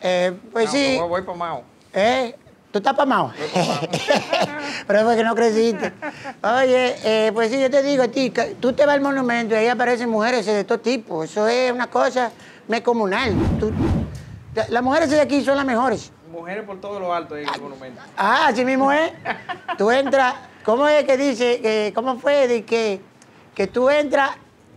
Eh, pues No, sí. Voy, voy pa' Mao. ¿Eh? ¿Tú estás pamado? Pero es porque no creciste. Oye, eh, pues sí, yo te digo a ti, que tú te vas al monumento y ahí aparecen mujeres de todo tipo. Eso es una cosa comunal. Tú- la- las mujeres de aquí son las mejores. Mujeres por todo lo alto ahí en el monumento. Ah, así mismo es. Tú entras, ¿cómo es que dice? que ¿Cómo fue? De que, que tú entras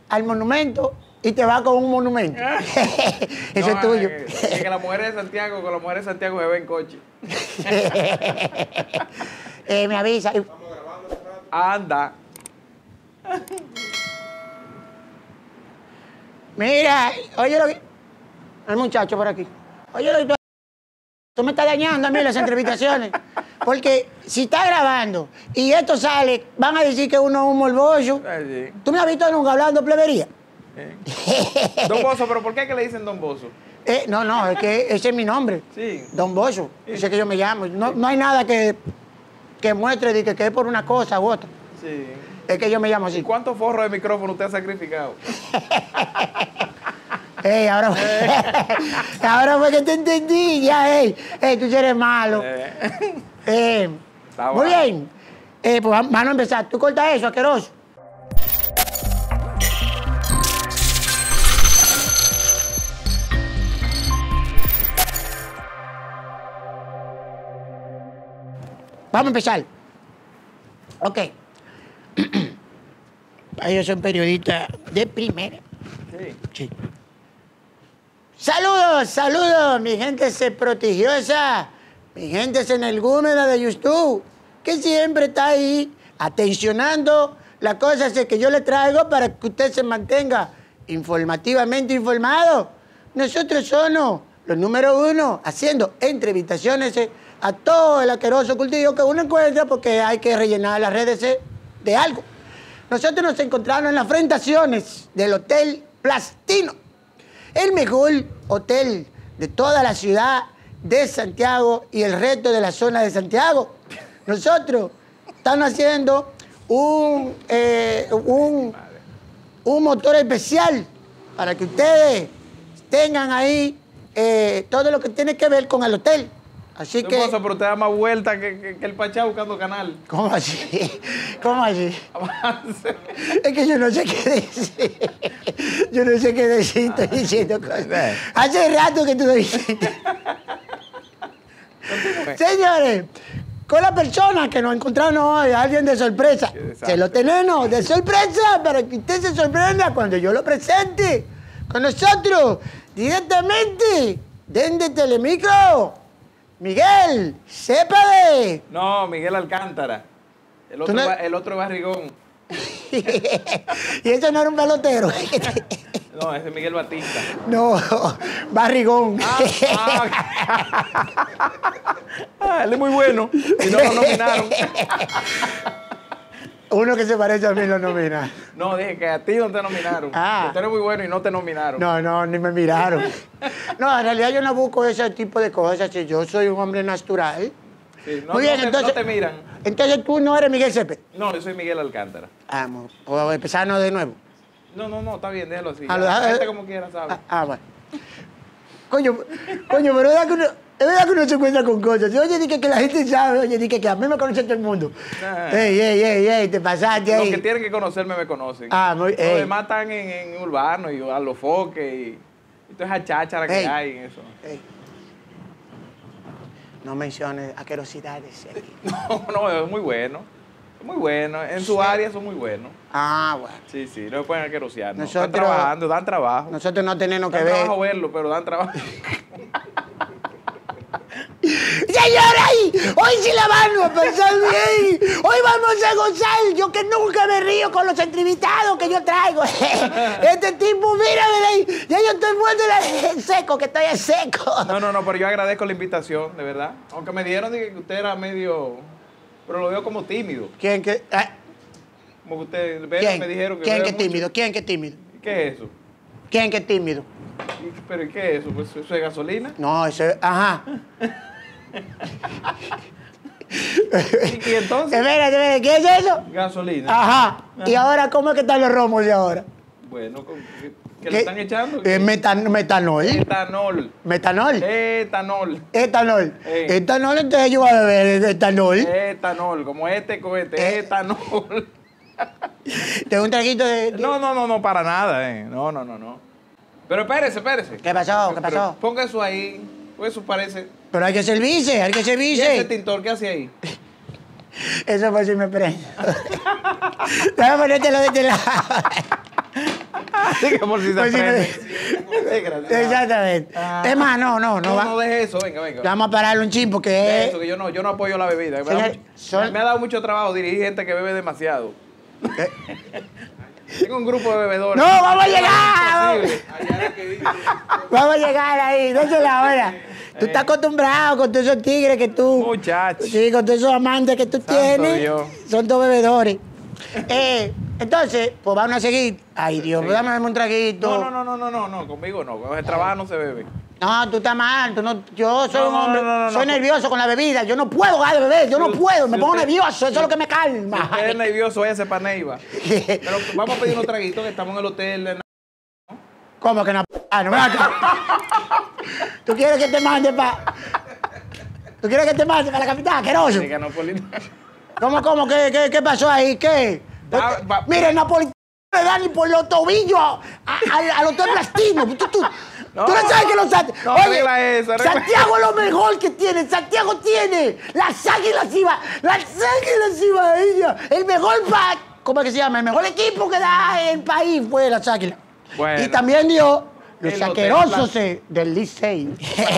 al monumento y te vas con un monumento. Eso No, es tuyo. eh, Es que las mujeres de Santiago, con las mujeres de Santiago se ven coche. Eh, me avisa. Y- Anda. Mira, oye lo que... El muchacho por aquí. Oye lo que tú... Tú me estás dañando a mí las entrevistaciones. Porque si está grabando y esto sale, van a decir que uno es un morboso. ¿Tú me has visto nunca hablando plebería? Eh. Don Bozo, pero ¿por qué que le dicen Don Bozo? Eh, no, no, es que ese es mi nombre. Sí. Don Bozo. Ese que yo me llamo. No, no hay nada que, que muestre de que, que es por una cosa u otra. Sí. Es que yo me llamo ¿Y así. cuántos forros de micrófono usted ha sacrificado? Ey, ahora, ahora fue que te entendí. Ya, ey, ey, tú eres malo. Eh, Eh, Está muy bueno. bien. Eh, pues vamos a empezar. Tú corta eso, asqueroso. Vamos a empezar. Ok. Ellos son periodistas de primera. sí. Sí. Saludos, saludos, mi gente se prodigiosa, mi gente se energúmena de YouTube, que siempre está ahí atencionando las cosas que yo le traigo para que usted se mantenga informativamente informado. Nosotros somos los número uno haciendo entrevistaciones eh, a todo el asqueroso cultivo que uno encuentra porque hay que rellenar las redes de algo. Nosotros nos encontramos en las frentaciones del Hotel Plastino, el mejor hotel de toda la ciudad de Santiago y el resto de la zona de Santiago. Nosotros estamos haciendo un, eh, un, un motor especial para que ustedes tengan ahí eh, todo lo que tiene que ver con el hotel. Así que... Bozo, pero usted da más vuelta que, que- que el Pachá buscando canal. ¿Cómo así? ¿Cómo así? Avance. Es que yo no sé qué decir. Yo no sé qué decir, estoy diciendo cosas. Hace rato que tú lo dices. Señores, con la persona que nos encontraron hoy, alguien de sorpresa. Se lo tenemos de sorpresa para que usted se sorprenda cuando yo lo presente con nosotros directamente desde Telemicro. Miguel, sépade. No, Miguel Alcántara. El otro, no- el otro barrigón. y eso no era un pelotero. No, ese es Miguel Batista. No, barrigón. Ah, ah, él es muy bueno. Y no lo nominaron. Uno que se parece a mí lo nomina. No, dije que a ti no te nominaron. Ah. Usted eres muy bueno y no te nominaron. No, no, ni me miraron. No, en realidad yo no busco ese tipo de cosas. si Yo soy un hombre natural. Sí, no, Muy bien, no entonces- no te miran. Entonces tú no eres Miguel Ceped. No, yo soy Miguel Alcántara. Vamos, o empezarnos de nuevo. No, no, no, está bien, déjalo así. Ah, lo La gente como quiera sabe. Ah, ah, bueno. Coño, coño, pero verdad que uno, es verdad que uno se encuentra con cosas. Oye, dije que la gente sabe, oye, dije que a mí me conoce todo el mundo. Ah. Ey, ey, ey, ey, te pasaste Los que tienen que conocerme me conocen. Ah, muy- Los ey. demás están en, en urbano y a los foques y, y toda esa cháchara que hay en eso. Ey. No menciones asquerosidades aquí. No, no, es muy bueno. Es muy bueno. En su área son muy buenos. Ah, bueno. Sí, sí, no pueden aquerosear. ¿no? Están Nosotros- trabajando, dan trabajo. Nosotros no tenemos que dan ver. trabajo verlo, pero dan trabajo. Señores, hoy sí la vamos a pasar bien. Hoy vamos a gozar. Yo que nunca me río con los entrevistados que yo traigo. Este tipo, mira, ahí. Ya yo estoy muerto en seco, que estoy en seco. No, no, no, pero yo agradezco la invitación, de verdad. Aunque me dieron que usted era medio. Pero lo veo como tímido. ¿Quién que, ah, Como que usted ve, ¿quién? me dijeron que. ¿Quién que mucho. tímido? ¿Quién que tímido? ¿Qué es eso? ¿Quién que tímido? ¿Y- ¿Pero ¿y qué es eso? Pues eso es gasolina. No, eso es, ajá. ¿Y, y entonces? ¿qué es eso? Gasolina. Ajá. ¿Y ahora cómo es que están los romos de ahora? Bueno, con- ¿qué, qué ¿Qué? le están echando? Eh, metan- metanol. Etanol. Metanol. Etanol. Etanol. Eh. Etanol, entonces yo voy a beber etanol. Etanol, como este cohete, Eh. etanol. Tengo un traguito de... de- No, no, no, no, para nada, eh. No, no, no, no. Pero espérese, espérese. ¿Qué pasó? ¿Qué Pero pasó? Ponga eso ahí. Pues eso parece. Pero hay que servirse, hay que ¿Y ese servirse. tintor qué hace ahí? Eso fue si me prendo. Déjame ponértelo de este lado. Por si se Pues prende. Exactamente. Ah. Es más, no, no, no No, va. no deje eso, venga, venga. Vamos a pararle un chin porque eso, que yo no, yo no apoyo la bebida. Me, Señor, da mucho- son- me ha dado mucho trabajo dirigir gente que bebe demasiado. Tengo un grupo de bebedores. ¡No, vamos a llegar! Vamos a llegar ahí, no se la hora. Tú estás acostumbrado con todos esos tigres que tú. Muchacho. Sí, con todos esos amantes que tú Santo tienes. Dios. Son dos bebedores. Eh, entonces, pues vamos a seguir. Ay, Dios, Sí. dame un traguito. No, no, no, no, no, no, no, conmigo no. Con el trabajo no se bebe. No, tú estás mal. Tú no, yo soy No, un hombre. no, no, soy no. nervioso con la bebida. Yo no puedo dejar de beber. Yo no Si- puedo. Me si pongo usted- nervioso. Eso es lo que me Si calma. usted es nervioso, váyase para Neiva. Pero vamos a pedir unos traguitos que estamos en el hotel. ¿Cómo que no? Ah, no me. ¿Tú quieres que te mande para. ¿Tú quieres que te mande para la capital, asqueroso? Diga, no, Polito. ¿Cómo, cómo? ¿Qué, qué, qué pasó ahí? ¿Qué? Da- va- Mira, el Napolitano le da ni por los tobillos a, a- al hotel Plastino. Tú, tú, No. tú no sabes que los. No, eso, arregla Santiago es lo mejor que tiene. Santiago tiene las águilas iba, las águilas ibaeñas. El mejor pa, ¿cómo es que se llama? El mejor equipo que da el país fue las águilas. Bueno. Y también dio los El eh, del Licey.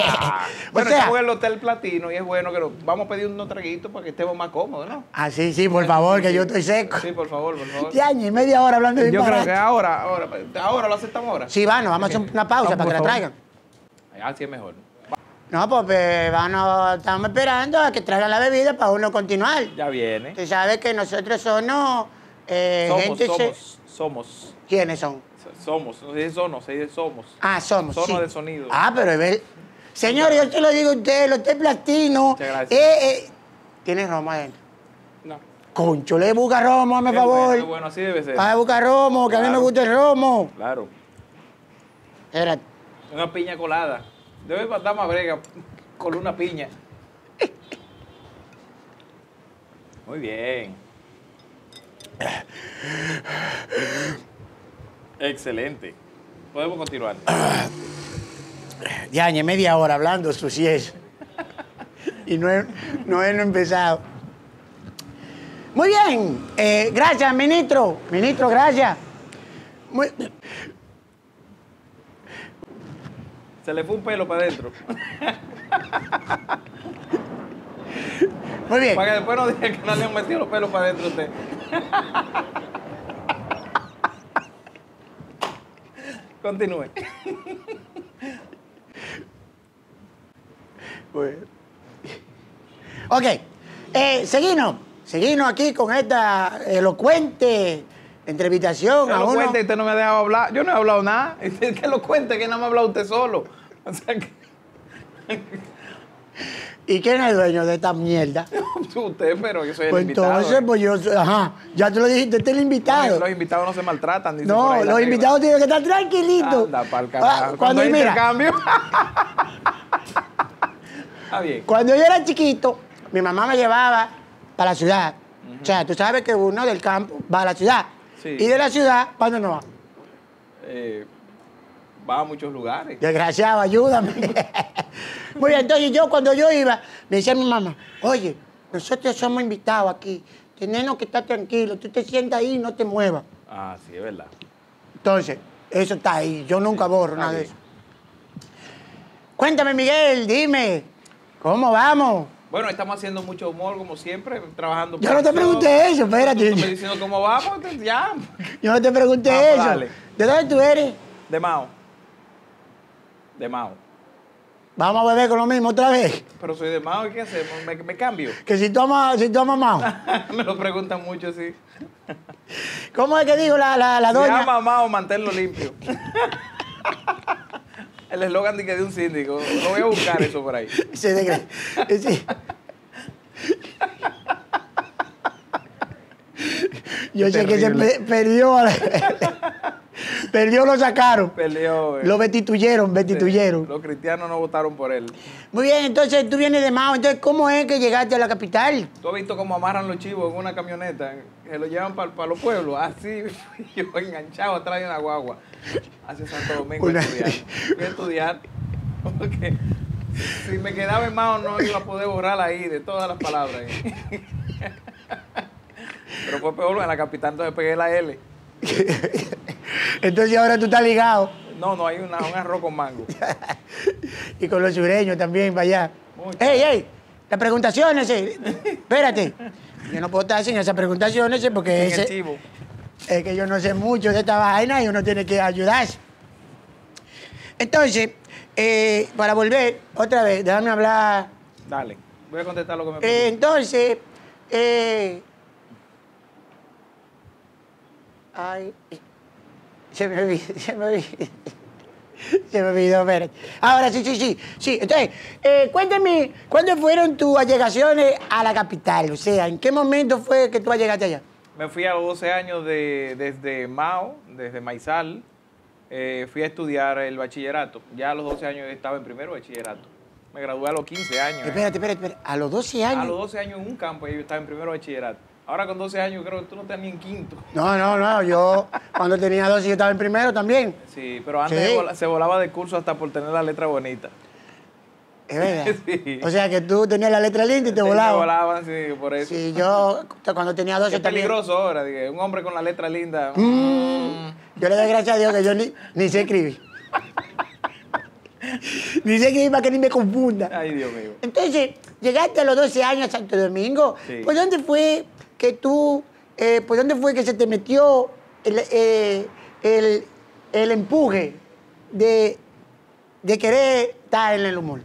Ah, o bueno, sea, estamos en el Hotel Platino y es bueno que nos vamos a pedir unos traguitos para que estemos más cómodos, ¿no? ah, sí, sí, por favor, que yo estoy seco. Sí, por favor, por favor. Tiañe, media hora hablando de Yo creo que ahora, ahora, ahora lo aceptamos ahora. Sí, bueno, vamos a hacer una pausa para que la traigan. Así es mejor. No, pues, pues vamos, estamos esperando a que traigan la bebida para uno continuar. Ya viene. Usted sabe que nosotros somos eh, Somos, gente... se- somos, somos, ¿Quiénes son? Somos. No se dice sonos, se dice somos. Ah, somos, Sono sí. de sonido. Ah, pero es ver... Señor, yo te lo digo a usted, el hotel platino... Muchas gracias. Eh, eh, ¿Tiene romo adentro? No. Concho, le busca romo, hazme favor. Bueno, bueno, así debe ser. A buscar romo, que a mí me gusta el romo. Claro. Espérate. Una piña colada. Debe dar más brega con una piña. Muy bien. Excelente. Podemos continuar. Ya, media hora hablando, su si es. Y no he, no he empezado. Muy bien. eh, gracias, ministro. Ministro, gracias. Muy, Se le fue un pelo para adentro. muy bien. Para que después no diga que no le han metido los pelos para adentro a usted. Continúe. Bueno. Ok. Eh, seguimos. Seguimos aquí con esta elocuente entrevistación Que a lo uno. cuente, usted no me ha dejado hablar. Yo no he hablado nada. Que lo cuente, que nada más ha hablado usted solo. O sea que ¿Y quién es el dueño de esta mierda? usted, pero yo soy el Pues invitado. entonces, pues yo, ajá, ya te lo dijiste, este es el invitado. Los invitados no se maltratan. No, los invitados tienen que estar tranquilitos. Anda, pa'l Ah, carajo. cuando, hay mira, intercambio. Está bien. cuando yo era chiquito, mi mamá me llevaba para la ciudad. O sea, tú sabes que uno del campo va a la ciudad. Sí. Y de la ciudad, ¿cuándo no va? Eh, va a muchos lugares. Desgraciado, ayúdame. Muy bien, entonces yo cuando yo iba, me decía mi mamá, oye, nosotros somos invitados aquí, tenemos que estar tranquilos, tú te sientas ahí y no te muevas. Ah, sí, es verdad. Entonces, eso está ahí, yo nunca borro nada de eso. Cuéntame, Miguel, dime, ¿cómo vamos? Bueno, estamos haciendo mucho humor, como siempre, trabajando. Yo no te pregunté eso, Tú me espérate. diciendo cómo vamos, ya. Yo no te pregunté Ah, eso. dale. ¿De dónde tú eres? De Mao. De Mao. Vamos a beber con lo mismo otra vez. Pero soy de Mao, ¿y qué hacemos? ¿Me, me cambio? Que si toma, si toma Mao. me lo preguntan mucho, sí. ¿Cómo es que dijo la, la, la doña? llama Mao, manténlo limpio. El eslogan de que de un síndico. Lo voy a buscar eso por ahí. Se desgra- eh, sí. Yo sé que se perdió. a la- Perdió, lo sacaron. Perdió. eh. Lo destituyeron, Sí, destituyeron. Los cristianos no votaron por él. Muy bien, entonces tú vienes de Mao. Entonces, ¿cómo es que llegaste a la capital? ¿Tú has visto cómo amarran los chivos en una camioneta? Que lo llevan para los pueblos. Así, yo enganchado atrás de una guagua. Hacia Santo Domingo Una- a estudiar. Fui a estudiar. Porque si me quedaba en mano no iba a poder borrar ahí de todas las palabras. Pero fue peor, en la capital entonces pegué la L. Entonces ahora tú estás ligado. No, no, hay una, un arroz con mango. Y con los sureños también, para allá. Mucho. ¡Ey, ey! Las preguntaciones, eh. espérate. Yo no puedo estar sin esas preguntaciones eh, porque chivo. es que yo no sé mucho de esta vaina y uno tiene que ayudarse. Entonces, eh, para volver, otra vez, déjame hablar. Dale, voy a contestar lo que me Eh, preguntas. entonces, eh, ay, se me olvidó, se me olvidó. Se me olvidó, espérate. Ahora sí, sí, sí. Sí, entonces, eh, cuéntame, ¿cuándo fueron tus allegaciones a la capital? O sea, ¿en qué momento fue que tú llegaste allá? Me fui a los 12 años de, desde Mao, desde Maizal, eh, fui a estudiar el bachillerato. Ya a los 12 años estaba en primero bachillerato. Me gradué a los 15 años. ¿eh? Espérate, espérate, espérate. A los 12 años. A los 12 años en un campo yo estaba en primero bachillerato. Ahora con 12 años creo que tú no estás ni en quinto. No, no, no. Yo cuando tenía 12 yo estaba en primero también. Sí, pero antes Sí. se volaba de curso hasta por tener la letra bonita. Es verdad. Sí. O sea que tú tenías la letra linda y te Sí, me volaba. volaban, sí, por eso. Sí, yo cuando tenía 12 Qué también. peligroso ahora, dije, un hombre con la letra linda. Mm, yo le doy gracias a Dios que yo ni, ni sé escribir. ni sé escribir para que ni me confunda. Ay, Dios mío. Entonces, llegaste a los 12 años a Santo Domingo. ¿Por dónde fue que tú, eh, por dónde fue que se te metió el, eh, el, el empuje de, de querer estar en el humor?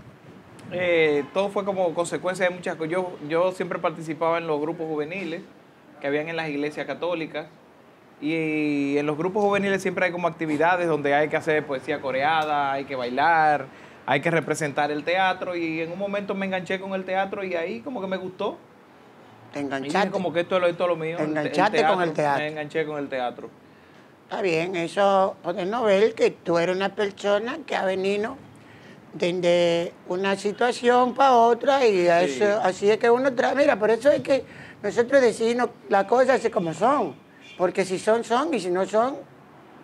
Eh, todo fue como consecuencia de muchas cosas. Yo, yo siempre participaba en los grupos juveniles que habían en las iglesias católicas. Y en los grupos juveniles siempre hay como actividades donde hay que hacer poesía coreada, hay que bailar, hay que representar el teatro. Y en un momento me enganché con el teatro y ahí como que me gustó. Te enganchaste. como que esto es lo, mío. Te el enganchaste con el teatro. Me enganché con el teatro. Está bien, eso podemos ver que tú eres una persona que ha venido desde una situación para otra y Sí. eso, así es que uno trae. Mira, por eso es que nosotros decimos las cosas como son. Porque si son, son y si no son.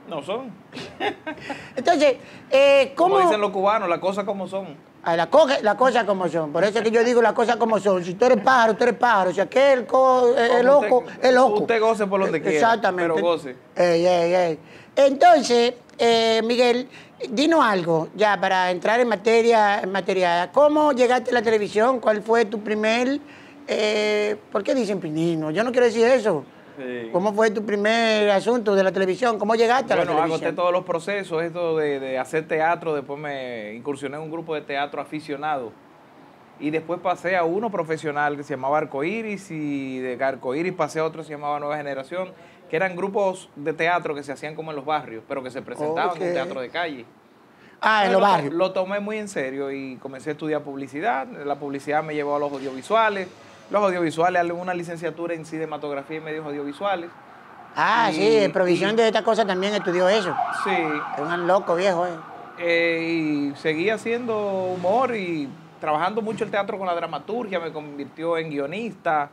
No son. Entonces, eh, ¿cómo.? Como dicen los cubanos, las cosas como son. Ah, la, cosa- las cosas como son. Por eso es que yo digo las cosas como son. Si tú eres pájaro, tú eres pájaro. Si aquel co- es loco, usted- es loco. usted goce por donde quiera, Exactamente. pero goce. Ey, ey, ey. Entonces, eh, Miguel, dinos algo, ya para entrar en materia, en materia. ¿Cómo llegaste a la televisión? ¿Cuál fue tu primer... eh, ¿Por qué dicen pinino? Yo no quiero decir eso. Sí. ¿Cómo fue tu primer asunto de la televisión? ¿Cómo llegaste a la Bueno, agoté televisión? todos los procesos, esto de, de hacer teatro, después me incursioné en un grupo de teatro aficionado. Y después pasé a uno profesional que se llamaba Arcoiris y de Arcoiris pasé a otro que se llamaba Nueva Generación, que eran grupos de teatro que se hacían como en los barrios, pero que se presentaban Ok. en un teatro de calle. Ah, en Lo los barrios. Lo tomé muy en serio y comencé a estudiar publicidad. La publicidad me llevó a los audiovisuales. Los audiovisuales, una licenciatura en cinematografía y medios audiovisuales. Ah, y- sí, en provisión y- de esta cosa también estudió eso. Sí, Es un loco viejo, eh. Eh, y seguí haciendo humor y trabajando mucho el teatro con la dramaturgia, me convirtió en guionista.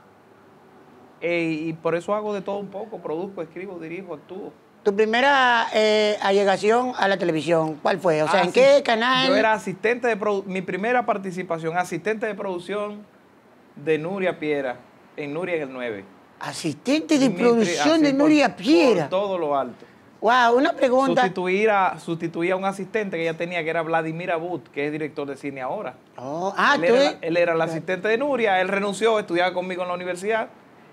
Eh, y por eso hago de todo un poco, produzco, escribo, dirijo, actúo. Tu primera eh, allegación a la televisión, ¿cuál fue? O sea, ¿en Así- qué canal? Yo era asistente de mi primera participación, asistente de producción de Nuria Piera, en Nuria en el 9. Asistente de producción de por- Nuria Piera. Por todo lo alto. Wow, una pregunta. Sustituir a, sustituía a un asistente que ella tenía, que era Vladimir Abut, que es director de cine ahora. Oh, ah, él, tú era, él era el asistente de Nuria, él renunció, estudiaba conmigo en la universidad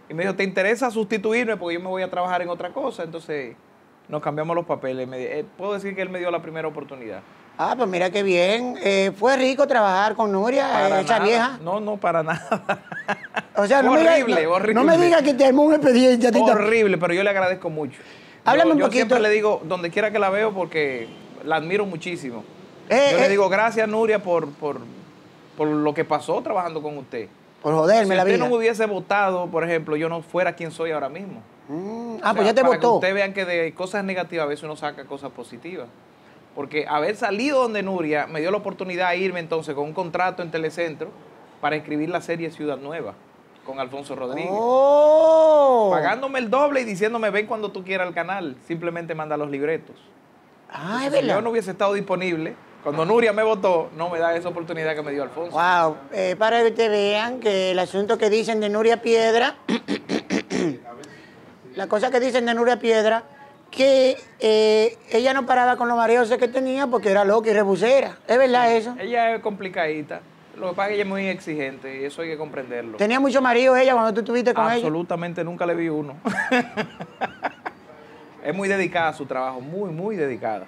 y me dijo, ¿te interesa sustituirme? Porque yo me voy a trabajar en otra cosa. Entonces nos cambiamos los papeles. Me eh, puedo decir que él me dio la primera oportunidad. Ah, pues mira qué bien. Eh, fue rico trabajar con Nuria, eh, esa vieja. No, no, para nada. O sea, no me Horrible, no, horrible. No me digas que te armó un expediente a ti también. Horrible, pero yo le agradezco mucho. Háblame yo, un yo poquito. siempre le digo, donde quiera que la veo, porque la admiro muchísimo. Eh, yo eh. le digo, gracias Nuria por, por, por lo que pasó trabajando con usted. Por joderme si la usted vida. no me hubiese votado, por ejemplo, yo no fuera quien soy ahora mismo. Mm, O ah, pues sea, ya te para votó. que ustedes vean que de cosas negativas a veces uno saca cosas positivas. Porque haber salido donde Nuria me dio la oportunidad de irme entonces con un contrato en Telecentro para escribir la serie Ciudad Nueva con Alfonso Rodríguez. Oh. Pagándome el doble y diciéndome ven cuando tú quieras al canal. Simplemente manda los libretos. Ah, es Entonces, si verdad. yo no hubiese estado disponible, cuando Nuria me votó, no me da esa oportunidad que me dio Alfonso. Wow, eh, para que ustedes vean que el asunto que dicen de Nuria Piedra, la cosa que dicen de Nuria Piedra, que eh, ella no paraba con los mareos que tenía porque era loca y rebusera. ¿Es verdad eso? Ella es complicadita. Lo que pasa es que ella es muy exigente y eso hay que comprenderlo. Tenía mucho marido ella cuando tú estuviste con ella. Absolutamente nunca le vi uno. es muy dedicada a su trabajo, muy, muy dedicada.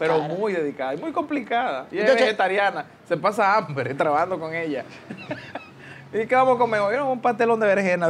Pero cara. muy dedicada y muy complicada. Y Entonces- es vegetariana, se pasa hambre trabajando con ella. ¿Y qué vamos a comer un pastelón de berenjena.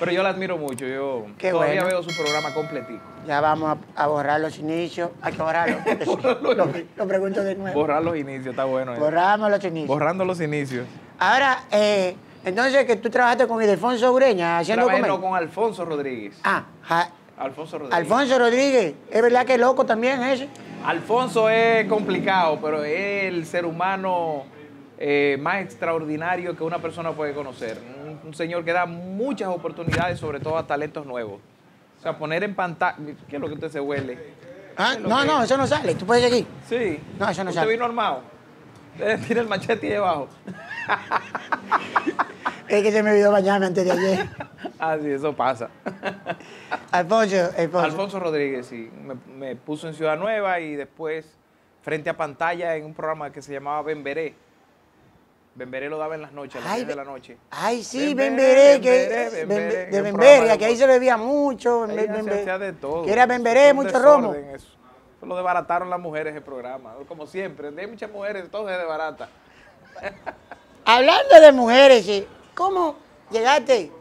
Pero yo la admiro mucho, yo Qué todavía bueno. veo su programa completico. Ya vamos a, a borrar los inicios. Hay que borrarlo. lo, lo pregunto de nuevo. Borrar los inicios, está bueno. eso. Borramos los inicios. Borrando los inicios. Ahora, eh, entonces que tú trabajaste con Ildefonso Ureña haciendo Trabajé no, con Alfonso Rodríguez. Ah, ja- Alfonso Rodríguez. Alfonso Rodríguez. Es verdad que es loco también ese. Alfonso es complicado, pero es el ser humano eh, más extraordinario que una persona puede conocer. Un, un señor que da muchas oportunidades, sobre todo a talentos nuevos. O sea, poner en pantalla... ¿Qué es lo que usted se huele? Ah, ¿Qué es lo no, que- no, eso no sale. Tú puedes seguir. Sí. No, eso no ¿Usted sale. vino armado? Tiene el machete ahí debajo. Es que se me olvidó bañarme antes de ayer. ah, sí, eso pasa. Alfonso, Alfonso. Alfonso Rodríguez, sí. Me, me puso en Ciudad Nueva y después frente a pantalla en un programa que se llamaba Bemberé. Bemberé lo daba en las noches, a las Ay, 10 de la noche. Ay, sí, Bemberé, Bemberé, que, Bemberé, Bemberé, de de- que ahí se bebía mucho. Ahí se hacía de todo. Que era Bemberé, mucho romo. desorden Eso. Eso lo desbarataron las mujeres el programa, como siempre. Hay muchas mujeres, todo se desbarata. Hablando de mujeres, ¿cómo llegaste?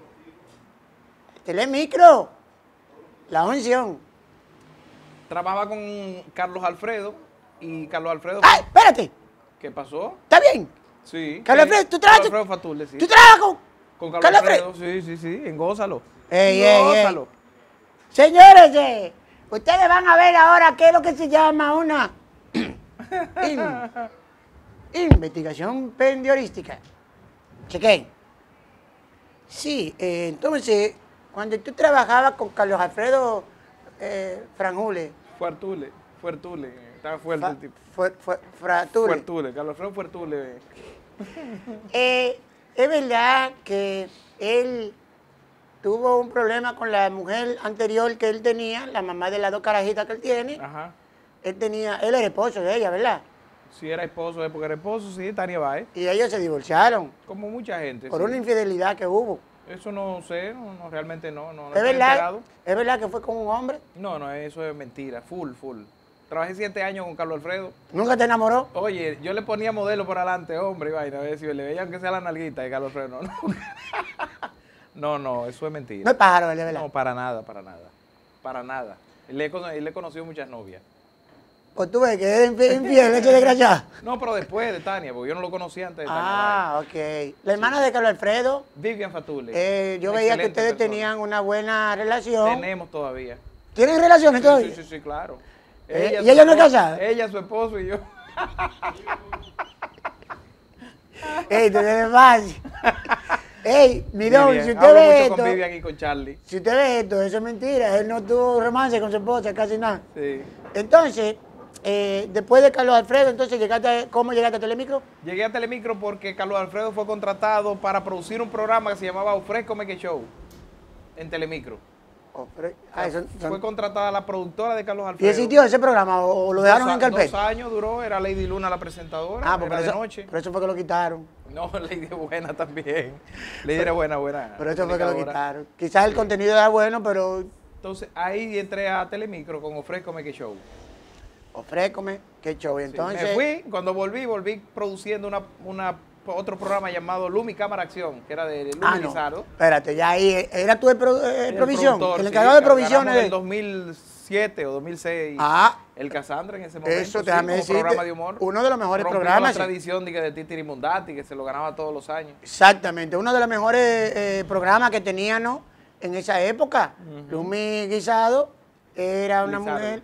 Telemicro, la unción. Trabajaba con Carlos Alfredo y Carlos Alfredo... ¡Ay, espérate! ¿Qué pasó? ¿Está bien? Sí. Carlos Alfredo, ¿tú trabajas- Carlos Alfredo Fatule, sí. ¿Tú trabajas con, Con Carlos, Carlos Alfredo, sí, sí, sí, en Gózalo. Ey, ey, ey. Gózalo. Señores, eh, ustedes van a ver ahora qué es lo que se llama una in- investigación pendiorística. Chequen. Sí, eh, entonces, cuando tú trabajabas con Carlos Alfredo eh, Franjule, Fuertule, Fuertule. Estaba fuerte el tipo. fue- fue- Fratule, Fuertule, Carlos Alfredo Fuertule. eh, es verdad que él tuvo un problema con la mujer anterior que él tenía, la mamá de las dos carajitas que él tiene. Ajá. Él tenía, él era esposo de ella, ¿verdad? Si era esposo, porque era esposo, sí, Tania Baez. Y ellos se divorciaron Como mucha gente. por sí. una infidelidad que hubo. Eso no sé, no, no, realmente no. no, no ¿Es verdad? ¿Es verdad que fue con un hombre? No, no, eso es mentira, full, full. Trabajé siete años con Carlos Alfredo. ¿Nunca te enamoró? Oye, yo le ponía modelo por adelante, hombre, y vaina, a ver si le veía aunque sea la nalguita de Carlos Alfredo. No, no, no, no, eso es mentira. No es pájaro, verdad. No, para nada, para nada. Para nada. Le he, le he conocido muchas novias. Pues tú ves que es infi- infiel, ese desgraciado. No, pero después de Tania, porque yo no lo conocía antes de Tania. Ah, ok. La hermana de Carlos Alfredo. Vivian Fatule. eh, yo veía que ustedes persona. tenían una buena relación. Tenemos todavía. ¿Tienen relaciones Sí, todavía? sí, sí, sí, claro. Eh, ¿y ella no es casada? Ella, su esposo y yo. Ey, tú eres fácil. Ey, Mirón, si usted Hablo ve mucho esto, con Vivian y con Charlie. si usted ve esto, eso es mentira. Él no tuvo romance con su esposa, casi nada. Sí. Entonces, eh, después de Carlos Alfredo, entonces llegaste, a- ¿cómo llegaste a Telemicro? Llegué a Telemicro porque Carlos Alfredo fue contratado para producir un programa que se llamaba Ofrezco Make Show en Telemicro. Ofre- ah, eso- son- Fue contratada la productora de Carlos ¿Y Alfredo. existió ese programa o, lo dejaron dos, en carpeta? Dos años duró, era Lady Luna la presentadora, Ah, pues era por de eso, noche. por eso fue que lo quitaron. No, Lady buena también. Lady era buena, buena. Por eso fue que lo quitaron. Quizás el contenido era bueno, pero Entonces ahí entré a Telemicro con Ofrezco Make Show. Ofrécome, qué show. Y Sí, entonces, me fui, cuando volví, volví produciendo una, una, otro programa llamado Lumi Cámara Acción, que era de Lumi ah, no, Lizardo. espérate, ya ahí, era tú el, pro- El provisión, el sí, encargado de provisiones. del de- 2007 o 2006. Ah. El Casandra en ese momento. Eso, sí, déjame como decirte, programa de humor. uno de los mejores programas, la sí. tradición de, de Titi Mundati, que se lo ganaba todos los años. Exactamente, uno de los mejores eh, programas que teníamos en esa época. Lumi Guisado era una Lizardo. mujer.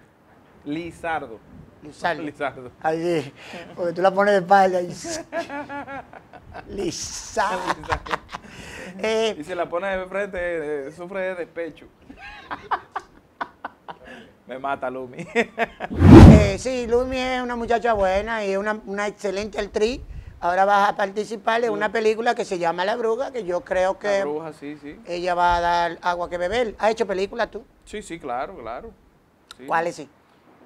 Lizardo. Lizardo. Lizardo. Allí, porque tú la pones de espalda. y- Lizardo. Eh, Y se la pone de frente, eh, sufre de despecho. Me mata Lumi. eh, sí, Lumi es una muchacha buena y es una, una excelente actriz. Ahora vas a participar en una película que se llama La Bruja, que yo creo que La bruja, sí, sí. ella va a dar agua que beber. ¿Has hecho películas tú? Sí, sí, claro, claro. Sí. ¿Cuáles sí?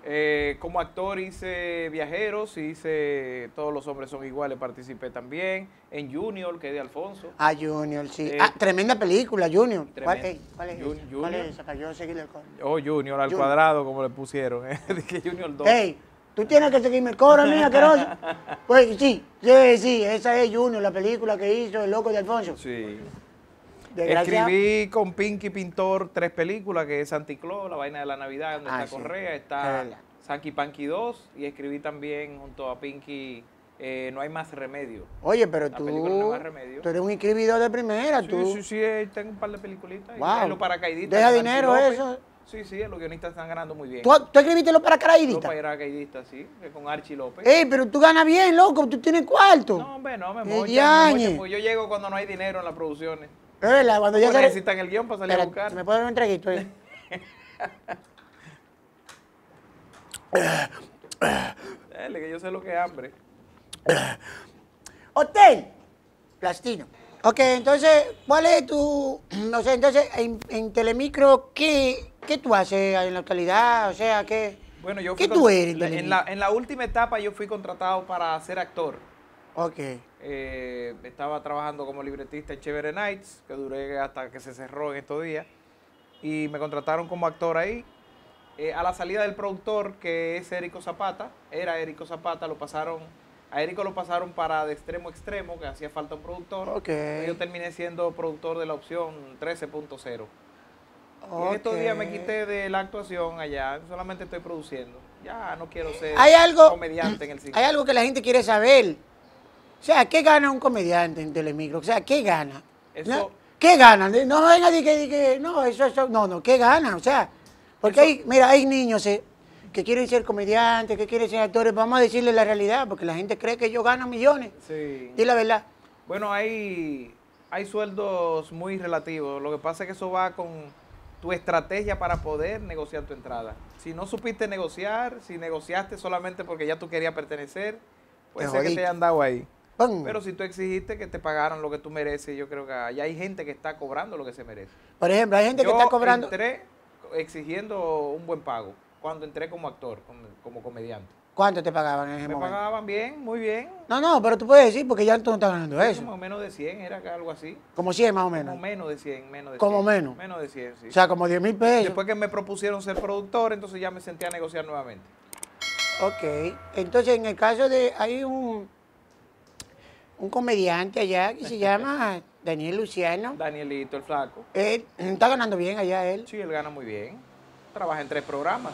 Eh, como actor hice Viajeros, hice Todos los hombres son iguales, participé también. En Junior, que es de Alfonso. Ah, Junior, sí. Eh, ah, tremenda película, Junior. ¿Cuál, ¿cuál es Jun- esa? ¿Cuál Junior. es esa? Para yo seguirle con... Oh, Junior, al Junior. cuadrado, como le pusieron. eh, Dije Junior 2. Ey, tú tienes que seguirme el coro, mía, asqueroso. Pues sí, sí, sí, esa es Junior, la película que hizo El Loco de Alfonso. Sí. Escribí con Pinky Pintor tres películas, que es Santicló, La Vaina de la Navidad, donde Ah, está sí, Correa, es está verdad. Sanky Panky 2, y escribí también junto a Pinky eh, No hay más remedio. Oye, pero La tú, no tú eres un inscribidor de primera, Sí, tú. sí, sí, eh, tengo un par de peliculitas. Wow. Y los paracaidistas. Deja dinero López. eso. Sí, sí, los guionistas están ganando muy bien. ¿Tú, tú escribiste los Los paracaidistas? paracaidistas, sí, que con Archie López. Ey, pero tú ganas bien, loco, tú tienes cuarto. No, hombre, no, me Eh, mochan, me yañe. mochan, porque yo llego cuando no hay dinero en las producciones. Es verdad, cuando necesitan el guion para salir a buscar. ¿me puedes dar un traguito ahí? Dale, que yo sé lo que es hambre. Hotel Plastino. Ok, entonces, ¿cuál es tu... No sé, entonces, en, en Telemicro, ¿qué, ¿qué tú haces en la actualidad? O sea, ¿qué, Bueno, yo ¿qué fui tú con- eres en la, en la última etapa yo fui contratado para ser actor. Ok. Eh, estaba trabajando como libretista en Chévere Nights, que duré hasta que se cerró en estos días. Y me contrataron como actor ahí. Eh, a la salida del productor, que es Érico Zapata, era Érico Zapata, lo pasaron, a Érico lo pasaron para de extremo a extremo, que hacía falta un productor. Ok. Yo terminé siendo productor de la opción 13.0. Y en estos días me quité de la actuación allá, solamente estoy produciendo. Ya no quiero ser Hay algo, comediante en el cine. hay algo que la gente quiere saber. O sea, ¿qué gana un comediante en Telemicro? O sea, ¿qué gana? ¿Qué gana? No venga de que, no, eso, eso, no, no, ¿qué gana? O sea, porque Eso- hay, mira, hay niños eh, que quieren ser comediantes, que quieren ser actores, vamos a decirle la realidad, porque la gente cree que ellos ganan millones. Sí. Y la verdad. Bueno, hay, hay sueldos muy relativos. Lo que pasa es que eso va con tu estrategia para poder negociar tu entrada. Si no supiste negociar, si negociaste solamente porque ya tú querías pertenecer, puede ser que te hayan dado ahí. Pero si tú exigiste que te pagaran lo que tú mereces, yo creo que allá hay gente que está cobrando lo que se merece. Por ejemplo, hay gente que está cobrando. entré exigiendo un buen pago cuando entré como actor, como, como comediante. ¿Cuánto te pagaban en ese Me momento? pagaban bien, muy bien. No, no, pero tú puedes decir porque ya tú no estás ganando eso. Como menos de 100, era algo así. Como 100 más o menos. Como menos de 100, menos de 100. ¿Cómo menos? Menos de 100, sí. O sea, como 10 mil pesos. Después que me propusieron ser productor, entonces ya me sentí a negociar nuevamente. Ok, entonces en el caso de, hay un, un comediante allá que se llama Daniel Luciano. Danielito, el flaco. Él está ganando bien allá él. Sí, él gana muy bien. Trabaja en tres programas.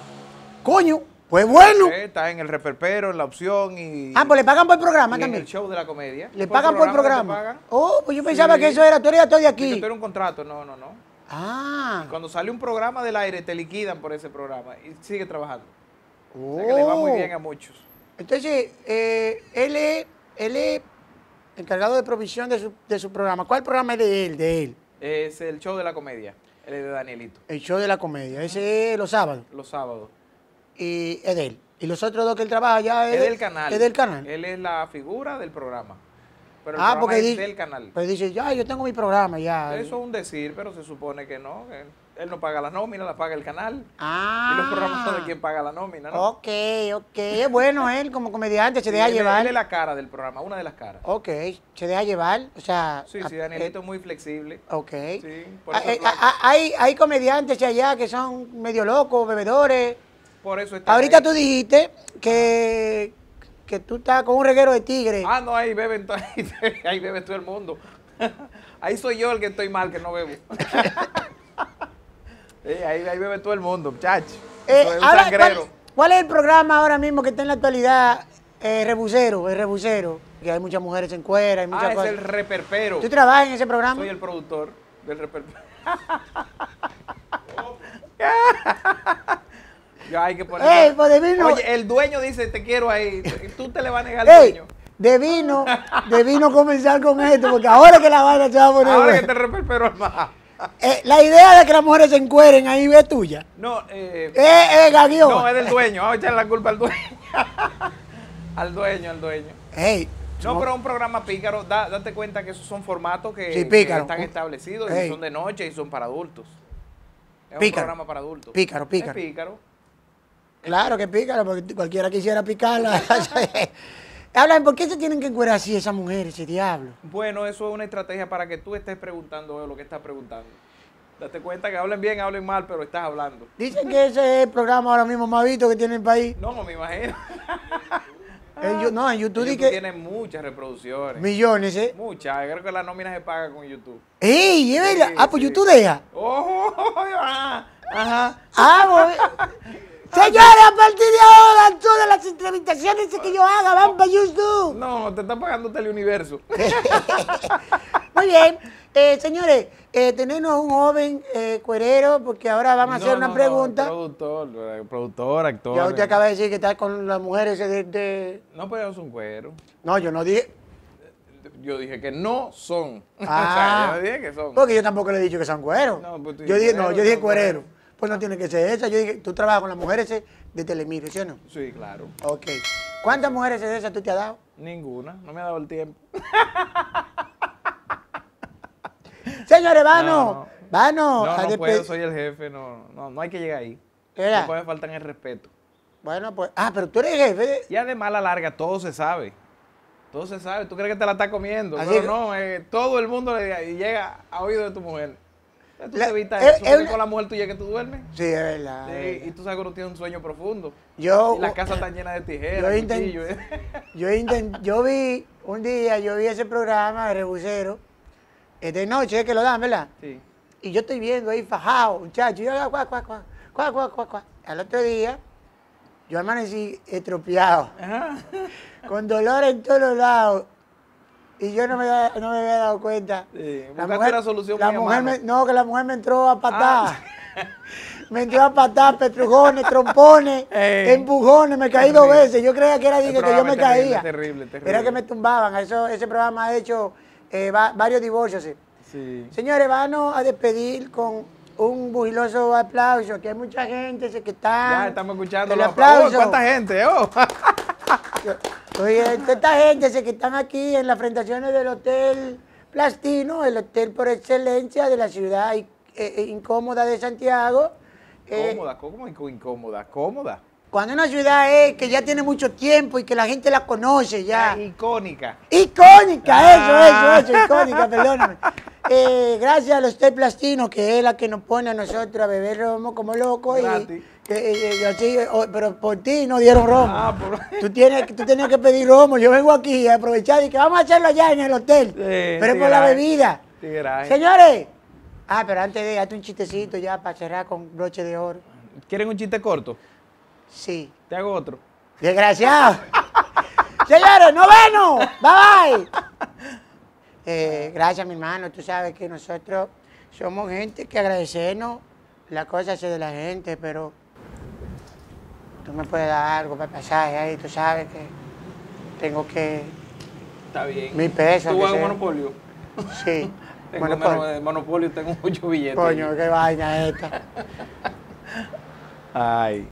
Coño, pues bueno. Eh, Está en el reperpero, en la opción y, Ah, pues le pagan por y programa en también. el show de la comedia. Le pagan por te programa. Oh, pues yo pensaba Sí. que eso era, tú eres actor de Sí, aquí. tú eres un contrato. No, no, no. Ah. Cuando sale un programa del aire, te liquidan por ese programa y sigue trabajando. O sea que le va muy Oh. bien a muchos. Entonces, eh, él, es, él es encargado de provisión de su, de su programa. ¿Cuál programa es de él? De él. Es el show de la comedia. Es de Danielito. El show de la comedia. Ese es los sábados. Los sábados. Y es de él. Y los otros dos que él trabaja ya es, Es de- del canal. Es del canal. Él es la figura del programa. Pero el ah, programa porque es di- del canal. Pero dice, ya, yo tengo mi programa ya. Eso es un decir, pero se supone que no. que él no paga la nómina, la paga el canal. Ah. Y los programas son de quien paga la nómina, ¿no? Ok, ok. Es bueno él como comediante, se deja llevar. él es la cara del programa, una de las caras. Ok, se deja llevar. O sea. Sí, sí, Danielito es muy flexible. ok. Sí, por Ah, eso, eh, ah, ah, hay, hay comediantes allá que son medio locos, bebedores. por eso está Ahorita ahí. tú dijiste que, que tú estás con un reguero de tigre. Ah, no, ahí beben, ahí bebe todo el mundo. Ahí soy yo el que estoy mal, que no bebo. Sí, ahí, ahí bebe todo el mundo, muchacho. Eh, es un sangrero. ¿cuál, cuál es el programa ahora mismo que está en la actualidad? Eh, Rebusero, el Rebusero. Que hay muchas mujeres en cuera, hay muchas Ah, es cosas. el reperpero. ¿Tú trabajas en ese programa? Soy el productor del reperpero. Ya hay que poner. Ey, pues, de vino- Oye, el dueño dice te quiero ahí. y Tú te le vas a negar al dueño. de vino, de vino comenzar con esto, porque ahora que la vaina se va a poner Ahora que te reperpero más. Eh, la idea de que las mujeres se encueren ahí es tuya. No, eh. Eh, eh. No, es del dueño. Vamos a echarle la culpa al dueño. al dueño, al dueño. Ey, No, pero un programa pícaro, da- date cuenta que esos son formatos que, Sí, que pícaro. están establecidos y son de noche y son para adultos. Es Pícaro. un programa para adultos. Pícaro, pícaro. Es pícaro. Claro que pícala, porque cualquiera quisiera picarla. Hablan, ¿por qué se tienen que encuerar así esas mujeres, ese diablo? Bueno, eso es una estrategia para que tú estés preguntando lo que estás preguntando. Date cuenta que hablen bien, hablen mal, pero estás hablando. Dicen que ese es el programa ahora mismo más visto que tiene el país. No, me imagino. En no, en YouTube, YouTube que tiene muchas reproducciones. millones, ¿eh? Muchas. Creo que la nómina se paga con YouTube. ¡Ey! es verdad. Sí, ah, pues sí. YouTube deja. ¡Oh! Ajá. Ajá. Ah, pues. Señores, a partir de ahora, todas las entrevistaciones que yo haga van para YouTube. No, te está pagando Teleuniverso. Muy bien. Eh, señores, eh, tenemos un joven eh, cuerero, porque ahora vamos a hacer No, una no, no, pregunta. productor, eh, productor, actor. ya usted acaba de decir que está con las mujeres de... de- No, pero ellos son cueros. No, yo no dije... Yo dije que no son. Ah. o sea, yo no dije que son. Porque yo tampoco le he dicho que son cueros. No, pues yo dije, no, yo dije cuerero. Pues no tiene que ser esa. Yo dije, tú trabajas con las mujeres de Telemire, ¿sí o no? Sí, claro. Ok. ¿Cuántas mujeres de esas tú te has dado? Ninguna. No me ha dado el tiempo. Señores, vano, No, vano. No, no despe- puedo, soy el jefe. No, no, no hay que llegar ahí. ¿Verdad? No puede faltar el respeto. Bueno, pues, ah, pero tú eres jefe. de- Y además a la larga todo se sabe. Todo se sabe. Tú crees que te la estás comiendo. Así pero que- no, eh, todo el mundo le y llega a oído de tu mujer. Ya Tú La- te evitas es- eso. es porque una- con la mujer tuya que tú duermes. Sí, es verdad. es Sí, verdad. y tú sabes que uno tiene un sueño profundo. Yo, Y la casa está llena de tijeras, yo intent-. ¿eh? yo, intent- yo vi, un día, yo vi ese programa de Rebusero, es de noche, que lo dan, ¿verdad? Sí. Y yo estoy viendo ahí fajado, muchachos, y yo, cuá, cuá, cuá, cuá, cuá, cuá, cuá. Al otro día, yo amanecí estropeado, Ajá. con dolor en todos los lados. Y yo no me, no me había dado cuenta. Sí, buscaste una solución la mujer me- No, que la mujer me entró a patar. Ah. Me entró a patar, petrujones, trompones, Ey. empujones, me caí dos veces. Yo creía que era que yo me terrible, caía. terrible, terrible. Era que me tumbaban. Eso, ese programa ha hecho eh, va- varios divorcios. sí. Sí. Señores, vamos a despedir con un bujiloso aplauso, que hay mucha gente que está... Ya estamos escuchando El los aplauso. ¿Cuánta gente? Oh. Oye, toda esta gente que están aquí en las presentaciones del Hotel Plastino, el hotel por excelencia de la ciudad eh, eh, incómoda de Santiago. Eh, Cómoda, ¿cómo inc- incómoda? Cómoda. Cuando una ciudad es que ya tiene mucho tiempo y que la gente la conoce ya. Ah, Icónica. Icónica, Ah. eso, eso, eso, icónica, perdóname. Eh, gracias al Hotel Plastino, que es la que nos pone a nosotros a beber romo como locos. Y, eh, eh, así, oh, pero por ti no dieron romo. Ah, por... Tú tienes, tú tenías que pedir romo. Yo vengo aquí a aprovechar y que vamos a hacerlo allá en el hotel. pero es por la bebida. Señores. Ah, pero antes de, hazte un chistecito ya para cerrar con broche de oro. ¿Quieren un chiste corto? Sí. Te hago otro. Desgraciado. Señores, noveno. Bye bye. Eh, gracias, mi hermano. Tú sabes que nosotros somos gente que agradecemos las cosas de la gente, pero tú me puedes dar algo para pasar ahí. Tú sabes que tengo que. Está bien. Mi peso, ¿Tú sea. monopolio? Sí. Tengo pues, de monopolio, tengo muchos billetes. coño, qué vaina esta. Ay.